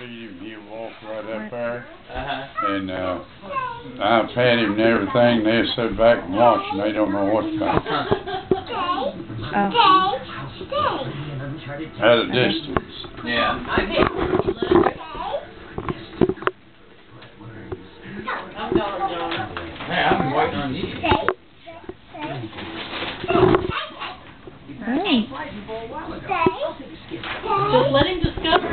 feed he'll walk right up there, Uh-huh. and, uh, I pat him and everything, they sit back and watch, and they don't know what's coming, Oh. at a distance. Yeah. Hey, I've been waiting on you. Hey. Just let him discover.